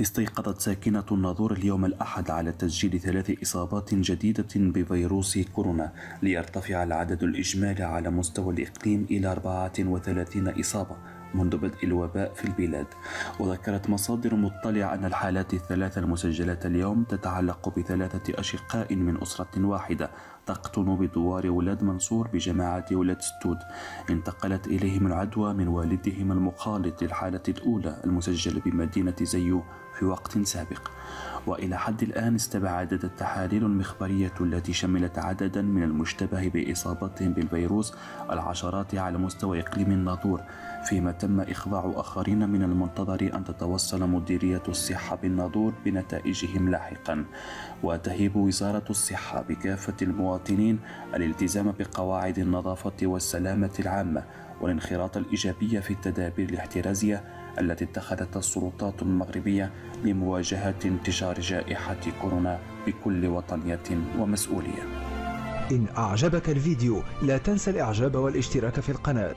استيقظت ساكنة الناظور اليوم الأحد على تسجيل ثلاث إصابات جديدة بفيروس كورونا ليرتفع العدد الإجمالي على مستوى الإقليم إلى 34 إصابة منذ بدء الوباء في البلاد. وذكرت مصادر مطلعة أن الحالات الثلاثة المسجلة اليوم تتعلق بثلاثة أشقاء من أسرة واحدة تقطن بدوار ولاد منصور بجماعة ولاد ستود. انتقلت إليهم العدوى من والدهم المخالط للحالة الأولى المسجلة بمدينة زيو في وقت سابق. وإلى حد الآن استبعدت التحاليل المخبرية التي شملت عددا من المشتبه بإصابتهم بالفيروس العشرات على مستوى إقليم الناظور فيما تم إخضاع آخرين من المنتظر أن تتوصل مديرية الصحة بالناظور بنتائجهم لاحقا. وتهيب وزارة الصحة بكافة المواطنين الالتزام بقواعد النظافة والسلامة العامة والانخراط الإيجابي في التدابير الاحترازية التي اتخذتها السلطات المغربية لمواجهة انتشار جائحة كورونا بكل وطنية ومسؤولية. إن أعجبك الفيديو لا تنسى الإعجاب والاشتراك في القناة.